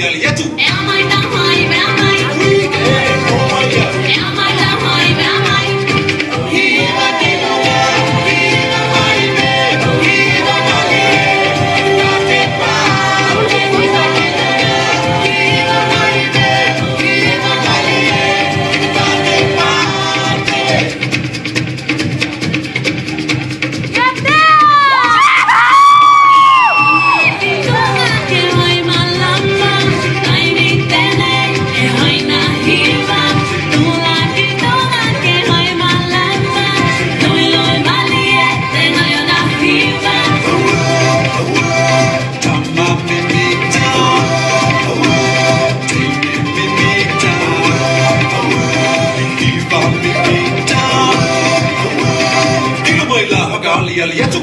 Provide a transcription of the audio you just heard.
E é tu. É a mãe da هي اليد